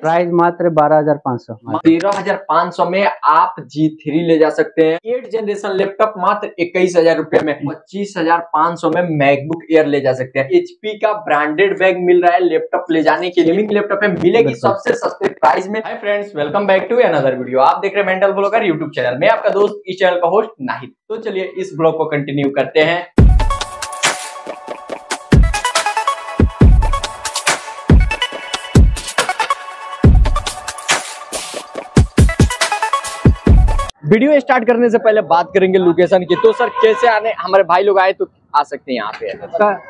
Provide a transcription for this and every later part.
Price मात्र बारह हज़ार पाँच सौ। तेरह हज़ार पाँच सौ में आप जी थ्री ले जा सकते हैं। एट जनरेशन लैपटॉप मात्र इक्कीस हज़ार रूपए में पच्चीस हज़ार पाँच सौ में मैकबुक एयर ले जा सकते हैं। एचपी का ब्रांडेड बैग मिल रहा है लैपटॉप ले जाने के लिए। लैपटॉप में मिलेगी सबसे सस्ते प्राइस में। Hi friends welcome back to another video आप देख रहे हैं मेंटल ब्लॉगर यूट्यूब चैनल मैं। आपका दोस्त इस चैनल का होस्ट नाहिद तो चलिए इस ब्लॉग को कंटिन्यू करते हैं। वीडियो स्टार्ट करने से पहले बात करेंगे लोकेशन की। तो सर कैसे आने हमारे भाई लोग आए तो आ सकते हैं यहाँ पे।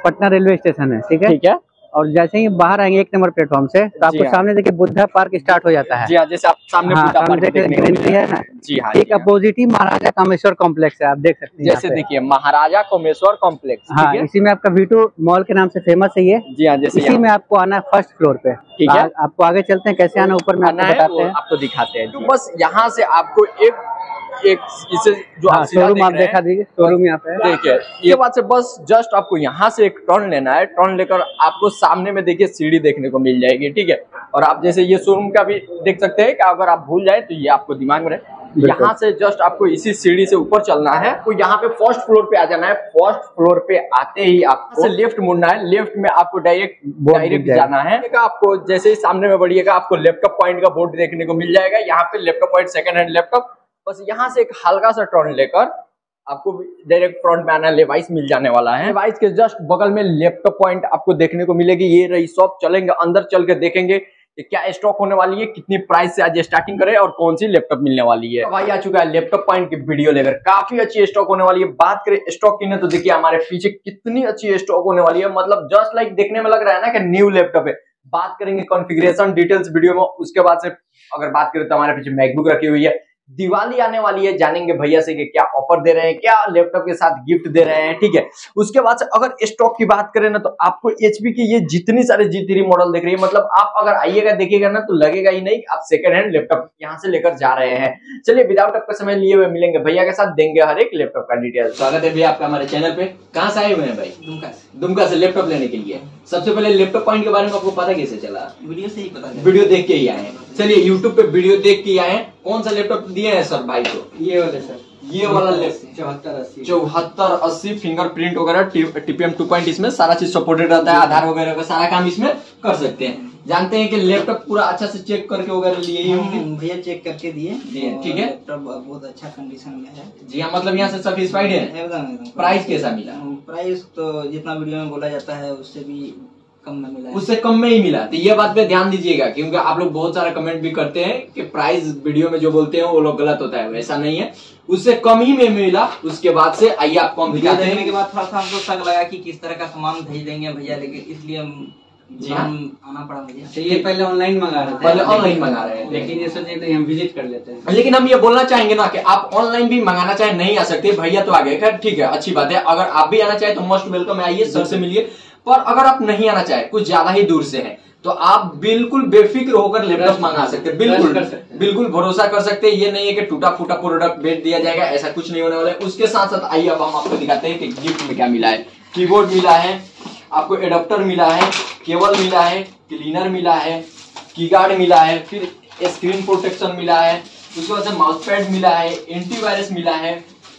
पटना रेलवे स्टेशन है ठीक है? ठीक है। और जैसे ही बाहर आएँगे एक नंबर प्लेटफॉर्म से तो आपको हाँ। सामने देखिए बुद्धा पार्क स्टार्ट हो जाता है। जी हाँ जैसे आप सामने हाँ, सामने रहा है। ना जी हाँ हाँ। अपोजिट ही महाराजा कामेश्वर कॉम्प्लेक्स है आप देख सकते हैं जैसे देखिए महाराजा कोमेश्वर कॉम्प्लेक्स हाँ इसी में आपका वीटू मॉल के नाम से फ़ेमस है ये। जी हाँ जैसे इसी में आपको आना है फ़र्स्ट फ्लोर पे। ठीक है। आपको आगे चलते हैं कैसे आना ऊपर में आना है बताते हैं। आपको दिखाते हैं। तो बस यहाँ से आपको एक एक इसे जो हाँ आप शोरूम आप देखा दीजिए शोरूम यहाँ पे देखिए ये बात से बस जस्ट आपको यहाँ से एक टर्न लेना है। टर्न लेकर आपको सामने में देखिए सीढ़ी देखने को मिल जाएगी ठीक है? और आप जैसे ये शोरूम का भी देख सकते हैं कि अगर आप भूल जाए तो ये आपको दिमाग में रहे। यहाँ से जस्ट आपको इसी सीढ़ी से ऊपर चलना है। तो यहाँ पे फ़र्स्ट फ्लोर पे आ जाना है। फ़र्स्ट फ्लोर पे आते ही आपको लेफ़्ट मुड़ना है। लेफ़्ट में आपको डायरेक्ट डायरेक्ट जाना है। देखिएगा आपको जैसे ही सामने में बढ़िएगा आपको लैपटॉप पॉइंट का बोर्ड देखने को मिल जाएगा। यहाँ पे laptop point second hand laptop बस यहाँ से एक हल्का सा टर्न लेकर आपको डायरेक्ट फ्रंट में आना लेवाइस मिल जाने वाला है। लेवाइस के जस्ट बगल में लैपटॉप पॉइंट आपको देखने को मिलेगी। ये रही शॉप चलेंगे अंदर चल के देखेंगे कि क्या स्टॉक होने वाली है कितनी प्राइस से आज स्टार्टिंग करें और कौन सी लैपटॉप मिलने वाली है। तो भाई आ चुका है लैपटॉप पॉइंट की वीडियो लेकर। काफ़ी अच्छी स्टॉक होने वाली है। बात करें स्टॉक की ना तो देखिए हमारे पीछे कितनी अच्छी स्टॉक होने वाली है। मतलब जस्ट लाइक देखने में लग रहा है ना कि न्यू लैपटॉप है। बात करेंगे कॉन्फिग्रेशन डिटेल्स वीडियो में। उसके बाद से अगर बात करें तो हमारे पीछे मैकबुक रखी हुई है। दिवाली आने वाली है, जानेंगे भैया से कि क्या ऑफ़र दे रहे हैं, क्या लैपटॉप के साथ गिफ्ट दे रहे हैं, ठीक है? उसके बाद से अगर स्टॉक की बात करें ना तो आपको एचपी की ये जितनी सारे जी थ्री मॉडल देख रही है मतलब आप अगर आइएगा, देखिएगा ना तो लगेगा ही नहीं, आप सेकंड हैंड लैपटॉप यहाँ से लेकर जा रहे हैं। चलिए विदाउट आपका समय लिए हुए मिलेंगे, भैया के साथ देंगे हर एक लैपटॉप का डिटेल स्वागत है भैया आपका हमारे चैनल पे। कहाँ से आए हुए हैं भाई? दुमका से लैपटॉप लेने के लिए। सबसे पहले लैपटॉप पॉइंट के बारे में आपको पता कैसे चला? वीडियो से ही पता चला। वीडियो देख के ही आए। हैं चलिए यूट्यूब पे वीडियो देख के आए। हैं कौन सा लैपटॉप दिए है सर भाई को? ये वाले सर। ये वाला लैपटॉप चौहत्तर अस्सी। चौहत्तर अस्सी फिंगरप्रिंट वगैरह टीपीएम टू पॉइंट इसमें सारा चीज़ सपोर्टेड रहता है आधार वगैरह का सारा काम इसमें कर सकते हैं। जानते हैं कि लैपटॉप पूरा अच्छा से चेक करके वगैरह लिए ही होंगे? भैया चेक करके दिए। दिए, ठीक है। लैपटॉप बहुत अच्छा कंडीशन में है। जी हाँ मतलब यहाँ से सेटिस्फाइड है? एकदम एकदम। प्राइस कैसा मिला? प्राइस तो जितना वीडियो में बोला जाता है उससे भी कम में मिला उससे कम में ही मिला। तो ये बात पे ध्यान दीजिएगा क्योंकि आप लोग बहुत सारा कमेंट भी करते हैं कि प्राइस वीडियो में जो बोलते हैं वो लोग गलत होता है वैसा नहीं है। उससे कम ही में मिला उसके बाद से आइए आपको हम वीडियो दिखाते देखने के हैं बाद थोड़ा सा हमको शक लगा कि किस तरह का सामान भेज देंगे भैया लेकिन इसलिए हम जी हाँ। हम आना पड़ा मुझे तो ये पहले ऑनलाइन मंगा रहे थे। पहले ऑनलाइन मंगा रहे हैं लेकिन ये सोचे तो हम विज़िट कर लेते हैं। लेकिन हम ये बोलना चाहेंगे ना कि आप ऑनलाइन भी मंगाना चाहे नहीं आ सकते भैया तो आ गए। खैर ठीक है अच्छी बात है। अगर आप भी आना चाहे तो मोस्ट वेलकम आइए सर से मिलिए। पर अगर आप नहीं आना चाहे कुछ ज़्यादा ही दूर से है तो आप बिल्कुल बेफिक्र होकर लैपटॉप मंगा सकते हैं। बिल्कुल। बिल्कुल भरोसा कर सकते हैं। ये नहीं है कि टूटा फूटा प्रोडक्ट बेच दिया जाएगा ऐसा कुछ नहीं होने वाला है। उसके साथ साथ आइए अब हम आपको दिखाते हैं कि गिफ्ट में क्या मिला है। कीबोर्ड मिला है आपको एडाप्टर मिला है केबल मिला है क्लीनर मिला है कीगार्ड मिला है फिर स्क्रीन प्रोटेक्शन मिला है उसके बाद से माउस पैड मिला है एंटीवायरस मिला है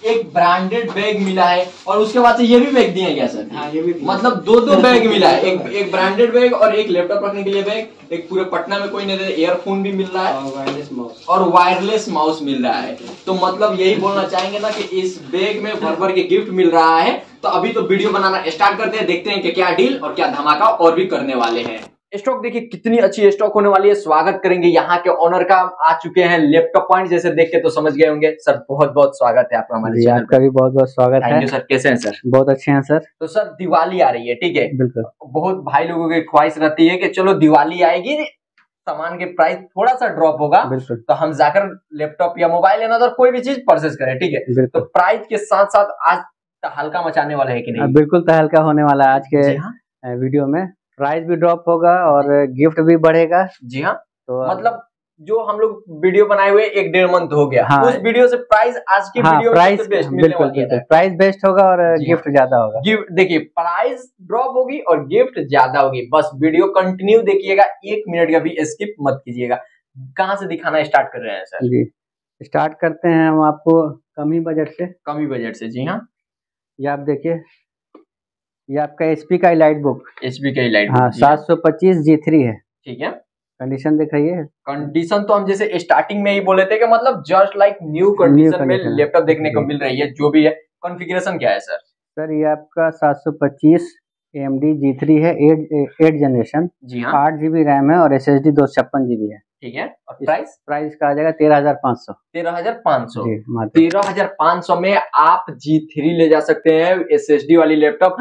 एक ब्रांडेड बैग मिला है और उसके बाद से ये भी बैग दिए गया सर हाँ ये भी मतलब दो दो बैग मिला है। एक एक ब्रांडेड बैग और एक लैपटॉप रखने के लिए बैग एक पूरे पटना में कोई नहीं दे ईयरफोन भी मिल रहा है वायरलेस माउस और वायरलेस माउस मिल रहा है। तो मतलब यही बोलना चाहेंगे ना कि इस बैग में भर भर के गिफ्ट मिल रहा है। तो अभी तो वीडियो बनाना स्टार्ट करते हैं देखते हैं कि क्या डील और क्या धमाका और भी करने वाले हैं। स्टॉक देखिए कितनी अच्छी स्टॉक होने वाली है स्वागत करेंगे। यहाँ के ओनर का आ चुके हैं लैपटॉप पॉइंट जैसे देख के तो समझ गए होंगे। सर बहुत बहुत स्वागत है आपका हमारे चैनल आपका भी बहुत बहुत स्वागत है। सर कैसे हैं सर बहुत अच्छे हैं सर तो सर दिवाली आ रही है ठीक है? बिल्कुल। बहुत भाई लोगों की ख्वाहिश रहती है कि चलो दिवाली आएगी सामान के प्राइस थोड़ा सा ड्रॉप होगा तो हम जाकर लैपटॉप या मोबाइल लेना तो कोई भी चीज़ परचेस करें ठीक है? तो प्राइस के साथ साथ आज हल्का मचाने वाला है कि नहीं? बिल्कुल तहलका होने वाला है आज के जी हाँ। वीडियो में। प्राइस भी ड्रॉप होगा और गिफ्ट भी बढ़ेगा। जी हाँ। तो मतलब जो हम लोग वीडियो बनाए हुए एक डेढ़ मंथ हो गया। हाँ। उस वीडियो से प्राइस आज की हाँ वीडियो प्राइस बेस्ट मिलने बिल्कुल वाली है। प्राइस बेस्ट होगा और गिफ्ट ज़्यादा होगा। गिफ्ट देखिए प्राइस ड्रॉप होगी और गिफ्ट ज़्यादा होगी। बस वीडियो कंटिन्यू देखिएगा एक मिनट का भी स्किप मत कीजिएगा। कहाँ से दिखाना स्टार्ट कर रहे हैं सर? जी। स्टार्ट करते हैं हम आपको कम ही बजट से। कम ही बजट से जी हाँ। ये आप देखिए ये आपका एचपी का लाइट बुक एचपी का लाइट हाँ सात सौ पच्चीस जी थ्री है। ठीक है। कंडीशन दिखाइए। कंडीशन तो हम जैसे स्टार्टिंग में ही बोले थे कि मतलब जस्ट लाइक न्यू कंडीशन में लैपटॉप देखने को मिल रही है जो भी है। कॉन्फ़िगरेशन क्या है सर सर ये आपका सात सौ पच्चीस एम डी जी थ्री है एट एट जनरेशन जी हाँ। आठ जीबी रैम है और एस एस डी दो सौ छप्पन जीबी है। ठीक है और प्राइस प्राइस का आ जाएगा तेरह हज़ार पाँच सौ। तेरह हज़ार पाँच सौ। तेरह हज़ार पाँच सौ में आप जी थ्री ले जा सकते हैं एस एस डी वाली लैपटॉप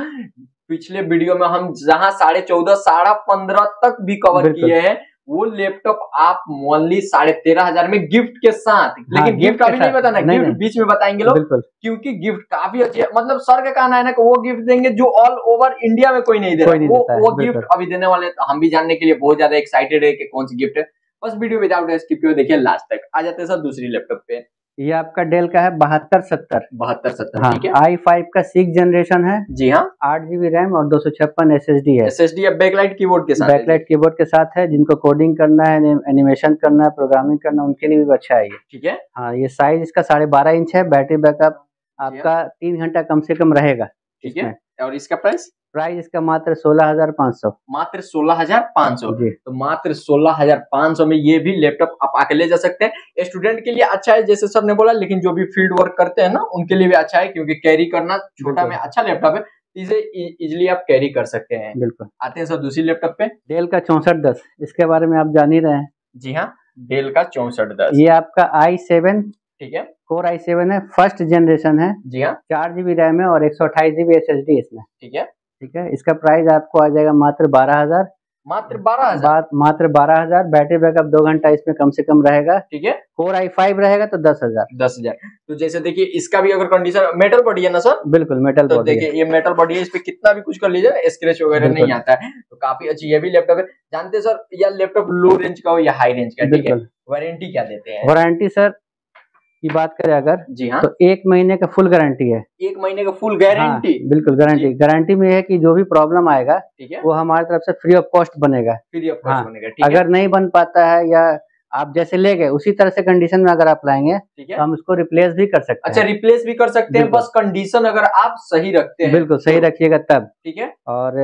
पिछले वीडियो में हम जहाँ साढ़े चौदह साढ़े पंद्रह तक भी कवर किए हैं। वो लैपटॉप आप मोनली साढ़े तेरह हज़ार में गिफ्ट के साथ लेकिन gift गिफ्ट के अभी नहीं बताना नहीं, गिफ्ट नहीं। बीच में बताएँगे लोग क्योंकि गिफ्ट काफ़ी अच्छी है। मतलब सर का कहना है ना कि वो गिफ्ट देंगे जो ऑल ओवर इंडिया में कोई नहीं दे रहा वो वो गिफ्ट अभी देने वाले तो हम भी जानने के लिए बहुत ज़्यादा एक्साइटेड है कि कौन सी गिफ्ट है। बस वीडियो विदाउट स्किप देखिए लास्ट तक। आ जाते हैं सर दूसरी लैपटॉप पे। ये आपका डेल का है बहत्तर सत्तर। बहत्तर सत्तर हाँ ठीक है। आई फाइव का सिक्स जनरेशन है। जी हाँ। आठ जीबी रैम और दो सौ छप्पन एस एस डी है। S S D backlight keyboard के साथ है। बैकलाइट कीबोर्ड के साथ है जिनको कोडिंग करना है एनिमेशन करना है प्रोग्रामिंग करना है उनके लिए भी अच्छा है ये। ठीक है। हाँ ये साइज़ इसका साढ़े बारह इंच है बैटरी बैकअप आपका तीन घंटा कम से कम रहेगा ठीक है। और इसका प्राइस प्राइस इसका मात्र सोलह हज़ार पाँच सौ। मात्र सोलह हज़ार पाँच सौ। तो मात्र सोलह हज़ार पाँच सौ में ये भी लैपटॉप आप आके ले जा सकते हैं। स्टूडेंट के लिए अच्छा है जैसे सर ने बोला लेकिन जो भी फ़ील्ड वर्क करते हैं ना उनके लिए भी अच्छा है क्योंकि कैरी करना छोटा में अच्छा लैपटॉप है इसे इजिली आप कैरी कर सकते हैं। बिल्कुल। आते हैं सर दूसरी लैपटॉप पे। डेल का चौसठ दस इसके बारे में आप जान ही रहे हैं। जी हाँ डेल का चौसठ दस। ये आपका आई सेवन। ठीक है। कोर आई सेवन है फ़र्स्ट जनरेशन है। जी हाँ। चार जीबी रैम है और एक सौ अट्ठाईस जीबी एस एस डी इसमें। ठीक है। ठीक है? इसका प्राइस आपको आ जाएगा मात्र बारह हज़ार। मात्र बारह हज़ार? मात्र बारह हज़ार। बैटरी बैकअप दो घंटा इसमें कम से कम रहेगा। ठीक है। फोर आई फाइव रहेगा तो दस हज़ार। दस हज़ार। तो जैसे देखिए इसका भी अगर कंडीशन मेटल बॉडी है ना सर? बिल्कुल मेटल तो देखिए ये मेटल बॉडी है इस पे कितना भी कुछ कर लीजिए स्क्रेच वगैरह नहीं आता है। तो काफ़ी अच्छी ये भी लैपटॉप है। जानते सर या लैपटॉप लो रेंज का हो या हाई रेंज का ठीक है? वारंटी क्या देते हैं? वारंटी सर की बात करें अगर जी हाँ। तो एक महीने का फुल गारंटी है। एक महीने का फुल गारंटी हाँ, बिल्कुल गारंटी गारंटी में है कि जो भी प्रॉब्लम आएगा ठीक है। वो हमारे तरफ़ से फ्री ऑफ़ कॉस्ट बनेगा। फ्री ऑफ़ हाँ, कॉस्ट बनेगा ठीक है। अगर नहीं बन पाता है या आप जैसे ले गए उसी तरह से कंडीशन में अगर आप लाएँगे ठीक तो हम उसको रिप्लेस भी कर सकते अच्छा हैं। रिप्लेस भी कर सकते हैं बस कंडीशन अगर आप सही रखते हैं बिल्कुल सही तो- रखिएगा तब। ठीक है। और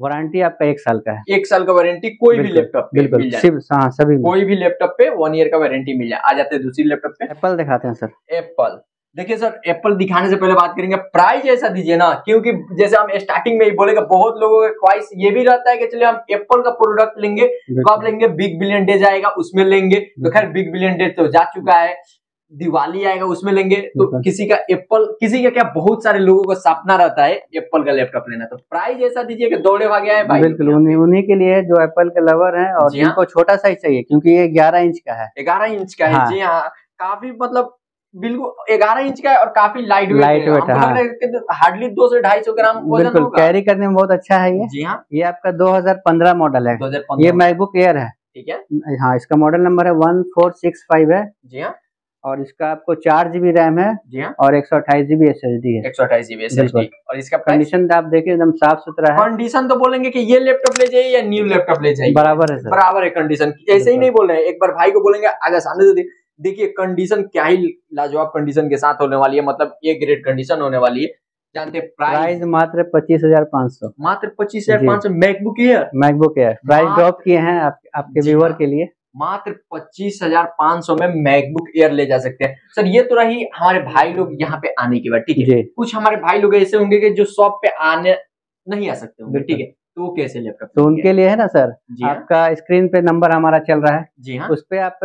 वारंटी आपका एक साल का है। एक साल का वारंटी कोई भी लैपटॉप बिल्कुल मिल जाए। सिर्फ़ हाँ सभी कोई भी लैपटॉप पे वन ईयर का वारंटी मिल जाए। आ जाते हैं दूसरी लैपटॉप पे। एप्पल दिखाते हैं सर एप्पल देखिए सर एप्पल दिखाने से पहले बात करेंगे। प्राइस ऐसा दीजिए ना क्योंकि जैसे हम स्टार्टिंग में ही बोलेगा बहुत लोगों का ख्वाहिश ये भी रहता है कि चलिए हम एप्पल का प्रोडक्ट लेंगे तो आप लेंगे बिग बिलियन डे जाएगा उसमें लेंगे। तो खैर बिग बिलियन डे तो जा चुका है। दिवाली आएगा उसमें लेंगे। तो किसी का एप्पल किसी का क्या बहुत सारे लोगों का सपना रहता है एप्पल का लैपटॉप लेना। तो प्राइस ऐसा दीजिए कि दौड़े भागे आए भाई। बिल्कुल उन्हीं उन्हीं के लिए जो एप्पल के लवर हैं और जी हाँ। जिनको छोटा साइज़ चाहिए क्योंकि ये ग्यारह इंच का है। ग्यारह इंच का है हाँ। जी हाँ। काफ़ी मतलब बिल्कुल ग्यारह इंच का है और काफ़ी लाइट वेट Light weight है। हार्डली दो से ढाई सौ ग्राम बिल्कुल कैरी करने में बहुत अच्छा है ये। जी हाँ। ये आपका 2015 मॉडल है। ये मैकबुक एयर है। ठीक है। हाँ इसका मॉडल नंबर है वन फोर सिक्स फाइव है। जी हाँ। और इसका आपको चार जीबी रैम है जी हाँ। और एक सौ अट्ठाईस जीबी एस एस डी है। एक सौ अट्ठाईस जीबी एस बिल्कुल। और इसका कंडीशन आप देखिए एकदम साफ़ सुथरा है। कंडीशन तो बोलेंगे कि ये लैपटॉप ले जाइए या न्यू लैपटॉप ले जाइए। बराबर है सर। बराबर है कंडीशन ऐसे ही नहीं बोल रहे हैं। एक बार भाई को बोलेंगे आगे सामने से देखिए कंडीशन क्या ही लाजवाब कंडीशन के साथ होने वाली है। मतलब ये ग्रेड कंडीशन होने वाली है। जानते प्राइस प्राइस मात्र पच्चीस हज़ार पाँच सौ। मात्र पच्चीस हज़ार। पाँच सौ। MacBook Air MacBook Air price drop किए हैं आप, आपके जी व्यूअर हाँ। के लिए। मात्र पच्चीस हज़ार पाँच सौ में मैकबुक एयर ले जा सकते हैं। सर ये तो रही हमारे भाई लोग यहाँ पे आने की बात ठीक है? कुछ हमारे भाई लोग ऐसे होंगे कि जो शॉप पे आने नहीं आ सकते होंगे ठीक है? तो कैसे लैपटॉप तो उनके लिए है ना सर? जी हाँ। आपका स्क्रीन पे नंबर हमारा चल रहा है। जी हाँ। उस पर आप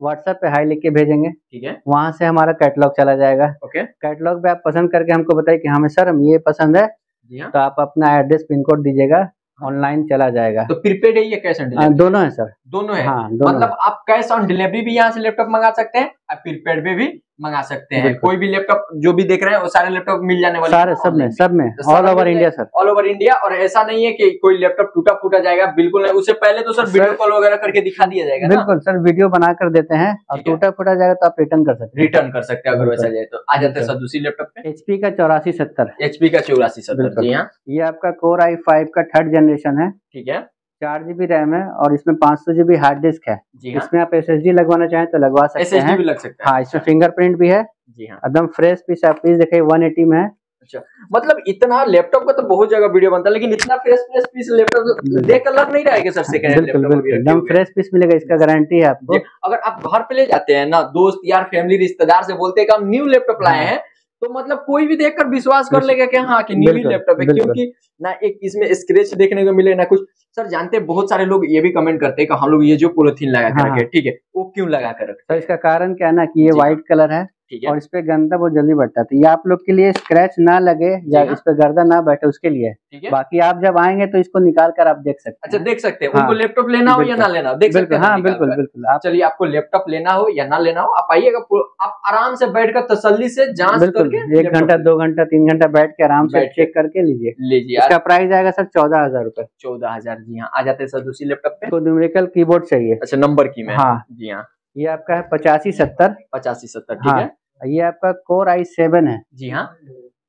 व्हाट्सएप पे हाई लिख के भेजेंगे। ठीक है। वहाँ से हमारा कैटलॉग चला जाएगा। ओके। कैटलॉग पे आप पसंद करके हमको बताइए कि हमें सर हम ये पसंद है। जी हाँ। तो आप अपना एड्रेस पिन कोड दीजिएगा। ऑनलाइन चला जाएगा। तो प्रीपेड है या कैश ऑन हाँ, डिलीवरी? दोनों है सर। दोनों है? हाँ दोनों मतलब है। आप कैश ऑन डिलीवरी भी यहाँ से लैपटॉप मंगा सकते हैं और प्रीपेड में भी मंगा सकते हैं। कोई भी लैपटॉप जो भी देख रहे हैं वो सारे लैपटॉप मिल जाने वाले सारे सब में सब में all over India sir all over India और ऐसा नहीं है कि कोई लैपटॉप टूटा फूटा जाएगा बिल्कुल नहीं। उससे पहले तो सर सर- वीडियो कॉल वगैरह करके दिखा दिया जाएगा बिल्कुल सर वीडियो बना कर देते हैं और टूटा फूटा जाएगा तो आप रिटर्न कर सकते हैं। रिटर्न कर सकते हैं अगर वैसा जाए तो। आ जाते हैं सर दूसरी लैपटॉप पे। एचपी का चौरासी सत्तर। एचपी का चौरासी सत्तर जी हाँ। ये आपका कोर आई फाइव का थर्ड जनरेशन है। ठीक है। चार जीबी रैम है और इसमें पाँच सौ जीबी हार्ड डिस्क है। जी हाँ। इसमें आप एसएसडी लगवाना चाहें तो लगवा सकते हैं। भी लग सकता है। हाँ इसमें फिंगरप्रिंट भी है। जी हाँ। एकदम फ्रेश पीस आप पीस देखिए वन एटी में है। अच्छा मतलब इतना लैपटॉप का तो बहुत जगह वीडियो बनता है लेकिन इतना फ्रेश फ्रेश पीस लैपटॉप देख कर लग नहीं रहा है कि सर बिल्कुल एकदम फ्रेश पीस मिलेगा इसका गारंटी है आपको। अगर आप घर पे ले जाते हैं ना दोस्त यार फैमिली रिश्तेदार से बोलते हैं कि हम न्यू लैपटॉप लाए हैं तो मतलब कोई भी देखकर विश्वास कर लेगा कि हाँ कि न्यू लैपटॉप है क्योंकि ना एक इसमें स्क्रेच देखने को मिले ना कुछ। सर जानते हैं बहुत सारे लोग ये भी कमेंट करते हैं कि हम लोग ये जो पोलोथीन लगा कर हाँ, रखे हैं, ठीक है? वो क्यों लगा कर रखे? तो इसका कारण क्या है ना कि ये व्हाइट कलर है? ठीक है। और इस पे गंदा बहुत जल्दी बढ़ता है। तो ये आप लोग के लिए स्क्रैच ना लगे या हाँ। इस पे गर्दा ना बैठे उसके लिए। है। है। बाकी आप जब आएँगे तो इसको निकाल कर आप देख सकते अच्छा देख सकते हैं। हाँ, उनको लैपटॉप लेना हो या ना लेना हो? देख सकते बिल्कुल। हैं हाँ बिल्कुल बिल्कुल। आप चलिए आपको लैपटॉप लेना हो या ना लेना हो आप आइएगा आप आराम से बैठकर तसली से जाँच बिल्कुल। एक घंटा दो घंटा तीन घंटा बैठ के आराम से चेक करके लीजिए। लीजिए। इसका प्राइस आएगा सर चौदह हज़ार रूपए। चौदह हज़ार जी हाँ। आ जाते हैं सर दूसरी लैपटॉप पे। न्यूमेरिकल कीबोर्ड चाहिए। अच्छा नंबर की में। हाँ। जी हाँ। ये आपका है पचासी सत्तर। पचासी सत्तर ठीक हाँ। है। ये आपका कोर आई सेवन है। जी हाँ।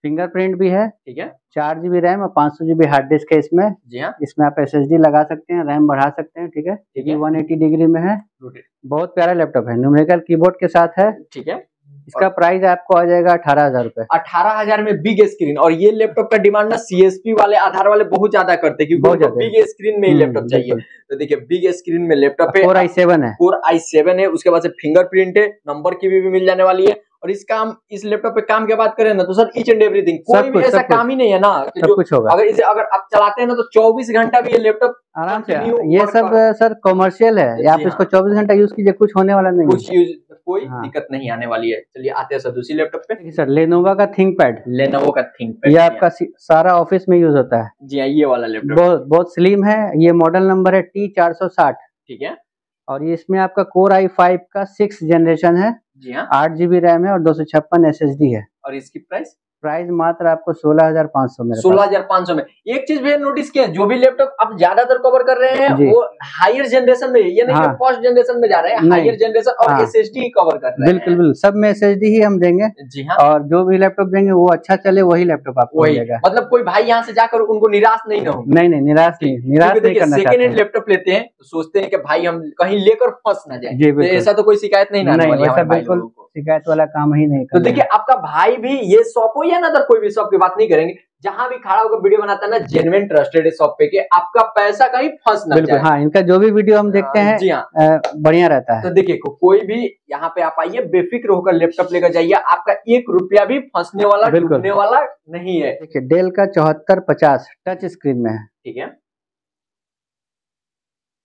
फिंगरप्रिंट भी है ठीक है। चार जीबी रैम और पाँच सौ जीबी हार्ड डिस्क है इसमें। जी हाँ। इसमें आप एसएसडी लगा सकते हैं रैम बढ़ा सकते हैं ठीक है? ठीक है। वन एटी डिग्री में है। बहुत प्यारा लैपटॉप है न्यूमेरिकल कीबोर्ड के साथ है। ठीक है। इसका प्राइस आपको आ जाएगा अठारह हज़ार रूपए। अठारह हज़ार में बिग स्क्रीन और ये लैपटॉप का डिमांड ना सीएसपी वाले आधार वाले बहुत ज़्यादा करते हैं क्योंकि बहुत ज़्यादा। बिग स्क्रीन में ही हम्म, लैपटॉप चाहिए। तो देखिए बिग स्क्रीन में लैपटॉप है। कोर आई सेवन है। कोर आई सेवन है उसके बाद से फिंगरप्रिंट है नंबर की भी, भी मिल जाने वाली है। और इस काम इस लैपटॉप पे काम की बात करें ना तो सर ईच एंड एवरीथिंग कोई भी ऐसा काम ही नहीं है ना। सब कुछ होगा। अगर इसे अगर आप चलाते हैं ना तो 24 घंटा भी ये लैपटॉप आराम से। ये सब सर कॉमर्शियल है। या आप हाँ। इसको चौबीस घंटा यूज़ कीजिए कुछ होने वाला नहीं कुछ यूज़ कोई हाँ। दिक्कत नहीं आने वाली है। चलिए आते हैं सर दूसरी लैपटॉप पे। सर लेनोवा का थिंक पैड लेनोवो का थिंक पैड ये आपका सारा ऑफ़िस में यूज़ होता है। जी हाँ ये वाला लैपटॉप बहुत बहुत स्लिम है। ये मॉडल नंबर है टी चार सौ साठ। ठीक है। और ये इसमें आपका कोर आई फाइव का सिक्स जनरेशन है। जी हाँ। आठ जीबी रैम है और दो सौ छप्पन एस है। और इसकी प्राइस? प्राइस मात्र आपको सोलह हज़ार पाँच सौ मेरे सोलह हज़ार पाँच सौ में। एक चीज़ भैया नोटिस किया जो भी लैपटॉप आप ज़्यादातर कवर कर रहे हैं। वो हायर जनरेशन में ये नहीं हाँ। फ़र्स्ट जनरेशन में जा रहे हैं हायर जनरेशन और हाँ। एस कवर कर रहे बिल्कुल हैं। बिल्कुल। सब में एस ही हम देंगे। जी हाँ। और जो भी लैपटॉप देंगे वो अच्छा चले वही लैपटॉप आपको मिलेगा। मतलब कोई भाई यहाँ से जाकर उनको निराश नहीं ना हो। नहीं नहीं निराश नहीं निराश नहीं करना सेकेंड हैंड लैपटॉप लेते हैं तो सोचते हैं कि भाई हम कहीं लेकर फंस ना जाए। तो बिल्कुल। ऐसा तो कोई शिकायत नहीं ना है बिल्कुल शिकायत वाला काम ही नहीं तो देखिए आपका भाई भी ये शॉप हो या ना कोई भी शॉप की बात नहीं करेंगे जहाँ भी खड़ा होकर वीडियो बनाता है ना जेन्युइन ट्रस्टेड शॉप पे कि आपका पैसा कहीं फंस ना जाए। हाँ इनका जो भी वीडियो हम देखते हैं जी हाँ। बढ़िया रहता है। तो देखिए को, कोई भी यहाँ पे आप आइए बेफिक्र होकर लैपटॉप लेकर जाइए आपका एक रुपया भी फंसने वाला। डूबने वाला नहीं है। देखिए डेल का चौहत्तर पचास टच स्क्रीन में है। ठीक है।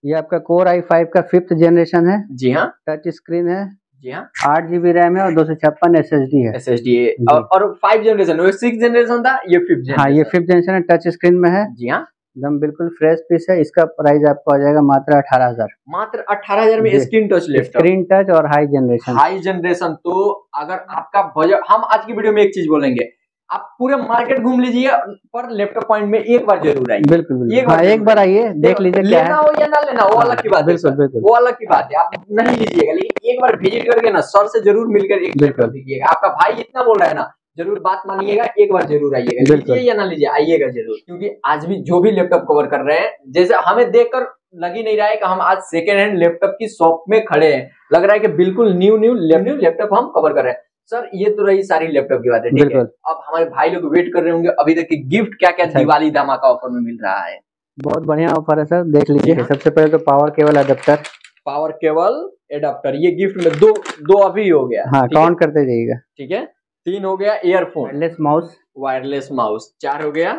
ये आपका कोर आई फाइव का फिफ्थ जनरेशन है। जी हाँ। टच स्क्रीन है। जी हाँ। आठ जीबी रैम है और दो सौ छप्पन एस एस डी है। एस एस डी और फाइव जनरेशन वो सिक्स जनरेशन था ये फिफ्थ हाँ ये फिफ्थ जनरेशन है टच स्क्रीन में है। जी हाँ। एकदम बिल्कुल फ्रेश पीस है इसका प्राइस आपको आ जाएगा मात्र अठारह हज़ार। मात्र अठारह हज़ार में screen touch left screen touch और हाई जनरेशन हाई जनरेशन तो अगर आपका बजट हम आज की वीडियो में एक चीज़ बोलेंगे आप पूरे मार्केट घूम लीजिए पर लैपटॉप पॉइंट में एक बार ज़रूर आइए। बिल्कुल एक बार हाँ एक बार आइए। देख लीजिए क्या लेना है हो या ना लेना वो अलग की बात है। बिल्कुल बिल्कुल। वो अलग की बात है। आप नहीं लीजिएगा लेकिन एक बार विज़िट करके ना सर से ज़रूर मिलकर एक बिल्कुल। दीजिएगा। आपका भाई इतना बोल रहा है ना ज़रूर बात मानिएगा एक बार ज़रूर आइएगा। लीजिए या ना लीजिए आइएगा ज़रूर। क्योंकि आज भी जो भी लैपटॉप कवर कर रहे हैं जैसे हमें देखकर लग ही नहीं रहा है कि हम आज सेकेंड हैंड लैपटॉप की शॉप में खड़े हैं। लग रहा है कि बिल्कुल न्यू न्यू न्यू लैपटॉप हम कवर कर रहे हैं। सर ये तो रही सारी लैपटॉप की बात है ठीक है? अब हमारे भाई लोग वेट कर रहे होंगे अभी तक कि गिफ्ट क्या क्या। दिवाली धमाका ऑफ़र में मिल रहा है? बहुत बढ़िया ऑफ़र है सर देख लीजिए। सबसे पहले तो power cable adapter power cable adapter ये गिफ्ट में दो दो अभी हो गया हाँ काउंट करते जाइएगा। ठीक है? तीन हो गया earphone wireless mouse wireless mouse चार हो गया।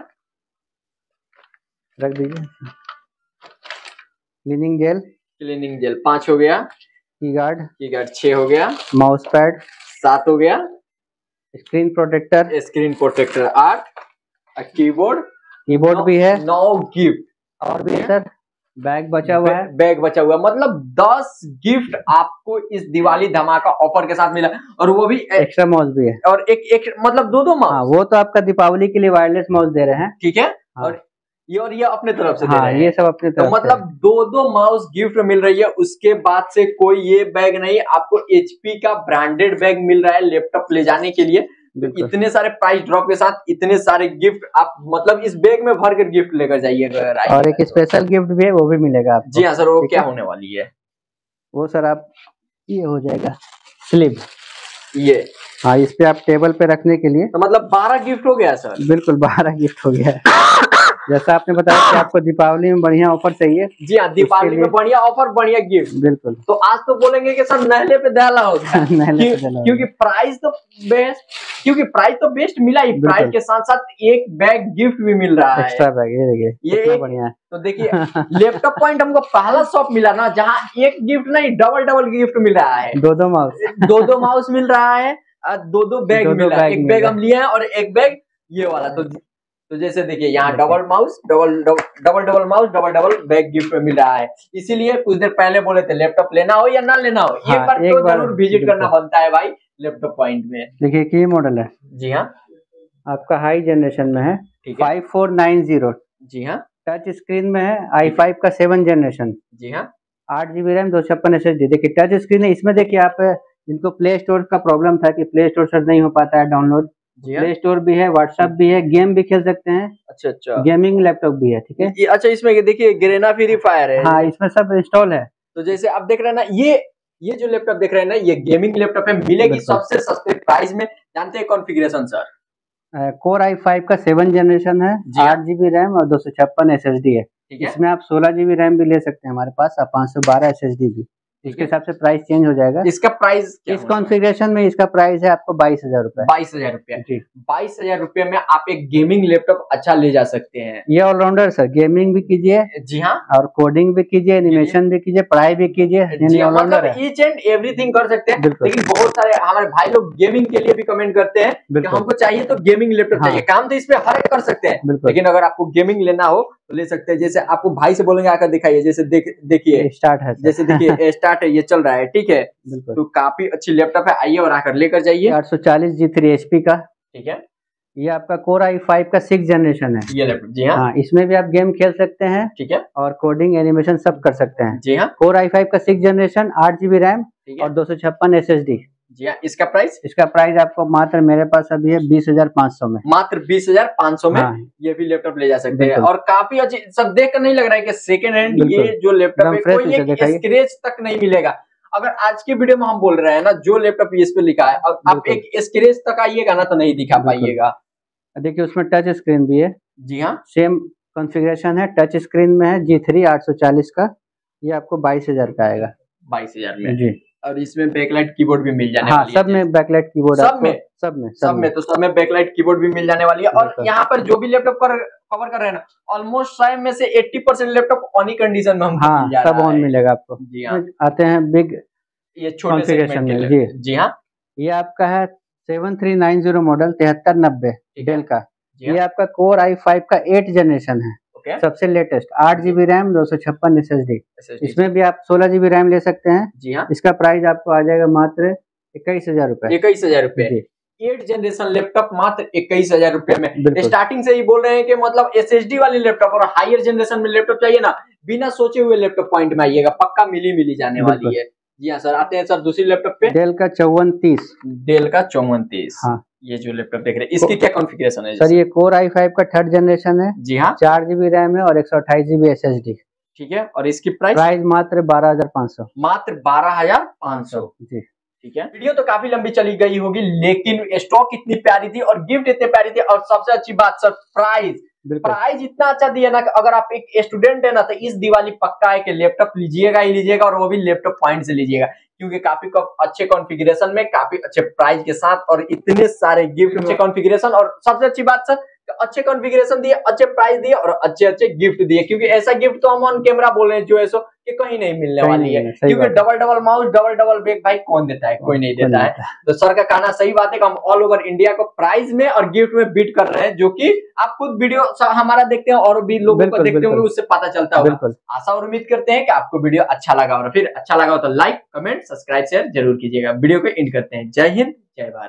रख दीजिए। क्लीनिंग जेल क्लीनिंग जेल पाँच हो गया। की गार्ड की गार्ड छह हो गया। माउस पैड सात हो गया। Screen protector. स्क्रीन प्रोटेक्टर आठ कीबोर्ड। कीबोर्ड भी है। नौ गिफ्ट। और भी है सर। बैग बचा हुआ है। बैग बचा हुआ है। मतलब दस गिफ्ट आपको इस दिवाली धमाका ऑफ़र के साथ मिला। और वो भी एक्स्ट्रा माउस भी है। और एक एक मतलब दो दो हाँ माउस वो तो आपका दीपावली के लिए वायरलेस माउस दे रहे हैं। ठीक है? हाँ। और ये और ये अपने तरफ़ से हाँ ये सब अपनी तो तरफ़ से मतलब दो दो माउस गिफ्ट मिल रही है उसके बाद से कोई ये बैग नहीं आपको एचपी का ब्रांडेड बैग मिल रहा है लैपटॉप ले जाने के लिए। इतने सारे प्राइस ड्रॉप के साथ इतने सारे गिफ्ट आप मतलब इस बैग में भर कर गिफ्ट लेकर जाइएगा आइएगा और एक तो। स्पेशल गिफ्ट भी है वो भी मिलेगा आपको जी हाँ सर वो क्या होने वाली है? वो सर आप ये हो जाएगा स्लिप ये। हाँ इस पे आप टेबल पे रखने के लिए। तो मतलब बारह गिफ्ट हो गया सर। बिल्कुल बारह गिफ्ट हो गया जैसा आपने बताया कि आपको दीपावली में बढ़िया ऑफ़र चाहिए जी हाँ दीपावली में बढ़िया ऑफ़र बढ़िया गिफ्ट बिल्कुल। तो आज तो बोलेंगे कि सर नहले पे दहला होगा नहले पे दहला क्योंकि प्राइस तो बेस्ट क्योंकि प्राइस तो बेस्ट मिला ही। प्राइस के साथ साथ एक बैग गिफ्ट भी मिल रहा है। एक्स्ट्रा बैग ये देखिए ये बढ़िया है। तो देखिए लैपटॉप पॉइंट हमको पहला शॉप मिला ना जहाँ एक गिफ्ट नहीं डबल डबल गिफ्ट मिल रहा है। दो दो माउस दो दो माउस मिल रहा है दो दो बैग मिला है। एक बैग हम लिए हैं और एक बैग ये वाला। तो तो जैसे देखिए यहाँ double mouse double double double mouse double double bag gift में मिल रहा है। इसीलिए कुछ देर पहले बोले थे लैपटॉप लेना हो या ना लेना हो? एक हाँ, बार एक तो बार ज़रूर विज़िट करना बनता है भाई लैपटॉप पॉइंट में। देखिए की मॉडल है? जी हाँ। आपका हाई जनरेशन में है। फाइव फोर नाइन ज़ीरो जी हाँ। टच स्क्रीन में है आई फाइव का सेवन जनरेशन जी हाँ। आठ जीबी रैम दो छप्पन एस एस डी देखिए टच स्क्रीन है इसमें देखिए आप जिनको प्ले स्टोर का प्रॉब्लम था कि प्ले स्टोर से नहीं हो पाता है डाउनलोड प्ले स्टोर भी है व्हाट्सएप भी है गेम भी खेल सकते हैं। अच्छा अच्छा। गेमिंग लैपटॉप भी है ठीक है? अच्छा इसमें देखिए ग्रेना फ्री फायर है। हाँ इसमें सब इंस्टॉल है। तो जैसे आप देख रहे हैं ना ये ये जो लैपटॉप देख रहे हैं ना ये गेमिंग लैपटॉप है मिलेगी सबसे सस्ते प्राइस में। जानते हैं configuration sir core I five का सेवन जनरेशन है हाँ। आठ जीबी रैम और दो सौ छप्पन एस एस डी है। है। इसमें आप सोलह जीबी रैम भी ले सकते हैं हमारे पास और पाँच सौ बारह एस एस डी भी। है। हिसाब से प्राइस चेंज हो जाएगा। इसका प्राइस इस कॉन्फ़िगरेशन में इसका प्राइस है आपको बाईस हज़ार रूपए। बाईस हज़ार रुपया। जी। बाईस हज़ार रुपये में आप एक गेमिंग लैपटॉप अच्छा ले जा सकते हैं। ये ऑलराउंडर सर गेमिंग भी कीजिए। जी हाँ। और कोडिंग भी कीजिए एनिमेशन भी कीजिए पढ़ाई भी कीजिए हाँ। ऑलराउंडर ईच एंड एवरीथिंग कर सकते हैं। लेकिन बहुत सारे हमारे भाई लोग गेमिंग के लिए भी कमेंट करते हैं हमको चाहिए तो गेमिंग लैपटॉप हाँ। चाहिए काम तो इसमें हर एक कर सकते हैं। लेकिन अगर आपको गेमिंग लेना हो तो ले सकते हैं। जैसे आपको भाई से बोलेंगे आकर दिखाइए। जैसे देखिए। स्टार्ट है जैसे देखिए स्टार्ट है ये चल रहा है ठीक है? तो काफ़ी अच्छी लैपटॉप है। आइए और आकर लेकर जाइए। आठ सौ चालीस जी थ्री एच पी का। ठीक है। ये आपका कोर आई फाइव का सिक्स जनरेशन है। ये लैपटॉप जी हाँ। हाँ इसमें भी आप गेम खेल सकते हैं ठीक है। और कोडिंग एनिमेशन सब कर सकते हैं। जी हाँ। कोर आई फाइव का सिक्स जनरेशन आठ जीबी रैम और दो सौ छप्पन एस एस डी जी हाँ इसका प्राइस इसका प्राइस आपको मात्र मेरे पास अभी है बीस हज़ार पाँच सौ में। मात्र बीस हज़ार पाँच सौ में हाँ। ये भी लैपटॉप ले जा सकते हैं। और काफ़ी अच्छी सब देख कर नहीं लग रहा है कि सेकेंड हैंड ये जो लैपटॉप है कोई एक स्क्रेच तक नहीं मिलेगा। अगर आज की वीडियो में हम बोल रहे हैं ना जो लैपटॉप इस पे लिखा है आप एक स्क्रेच तक आइएगा ना तो नहीं दिखा पाइएगा। देखिए उसमें टच स्क्रीन भी है। जी हाँ। सेम कॉन्फ़िगरेशन है। टच स्क्रीन में है जी थ्री आठ सौ चालीस का। ये आपको बाईस हज़ार का आएगा। बाईस हज़ार में। जी। और इसमें बैकलाइट कीबोर्ड भी मिल जाने हाँ वाली सब में बैकलाइट कीबोर्ड सब में? सब में सब में तो सब में बैकलाइट कीबोर्ड भी मिल जाने वाली है। और यहाँ पर जो भी लैपटॉप पर कवर कर रहे हैं ना ऑलमोस्ट शायद में से 80 परसेंट लैपटॉप ऑन ही कंडीशन में हाँ सब ऑन मिलेगा आपको। जी हाँ। आते हैं बिग ये छोटे में, जी। जी हाँ। ये आपका है seven three nine zero model तिहत्तर नब्बे डेल का। ये हाँ। आपका कोर आई फाइव का एट जनरेशन है। ओके। सबसे लेटेस्ट आठ जीबी रैम दो सौ छप्पन एस एस डी इसमें भी आप सोलह जीबी रैम ले सकते हैं। जी हाँ। इसका प्राइस आपको आ जाएगा मात्र इक्कीस हज़ार रूपए। इक्कीस हज़ार रुपए। एट जनरेशन लैपटॉप मात्र इक्कीस हज़ार रुपए में। स्टार्टिंग से ही बोल रहे हैं कि मतलब एस वाली लैपटॉप और हायर जनरेशन में लैपटॉप चाहिए ना बिना सोचे हुए लैपटॉप पॉइंट में आइएगा पक्का मिली मिली जाने वाली है। जी हाँ सर आते हैं सर दूसरी लैपटॉप पे। डेल का चौवन तीस। डेल का चौवन तीस। हाँ। ये जो लैपटॉप देख रहे हैं इसकी क्या कॉन्फ़िगरेशन है? सर ये कोर आई फाइव का थर्ड जनरेशन है। जी हाँ। चार जीबी रैम है और एक सौ अट्ठाईस जीबी एस एस डी ठीक है और इसकी प्राइस प्राइस मात्र बारह हज़ार पाँच सौ। मात्र बारह हज़ार पाँच सौ। जी। ठीक है? वीडियो तो काफ़ी लंबी चली गई होगी लेकिन स्टॉक इतनी प्यारी थी और गिफ्ट इतने प्यारी थी और सबसे अच्छी बात सर प्राइस बिल्कुल। प्राइस इतना अच्छा दिया ना कि अगर आप एक स्टूडेंट है ना तो इस दिवाली पक्का है कि लैपटॉप लीजिएगा ही लीजिएगा और वो भी लैपटॉप पॉइंट से लीजिएगा क्योंकि काफ़ी क- अच्छे कॉन्फ़िगरेशन में काफ़ी अच्छे प्राइस के साथ और इतने सारे गिफ्ट अच्छे कॉन्फ़िगरेशन और सबसे अच्छी बात सर अच्छे कॉन्फ़िगरेशन दिए अच्छे प्राइस दिए और अच्छे अच्छे गिफ्ट दिए। क्योंकि ऐसा गिफ्ट तो हम ऑन कैमरा बोल रहे हैं जो है सो कि कहीं नहीं मिलने कहीं वाली है। है, क्योंकि double double mouse double double bag भाई कौन देता है? कोई नहीं देता है। तो सर का कहना सही बात है कि हम ऑल ओवर इंडिया को प्राइस में और गिफ्ट में बीट कर रहे हैं जो कि आप खुद वीडियो हमारा देखते हैं और भी लोगों को देखते होंगे उससे पता चलता होगा। आशा और उम्मीद करते हैं कि आपको वीडियो अच्छा लगा और फिर अच्छा लगा हो तो लाइक कमेंट सब्सक्राइब शेयर ज़रूर कीजिएगा। वीडियो को एंड करते हैं। जय हिंद जय भारत।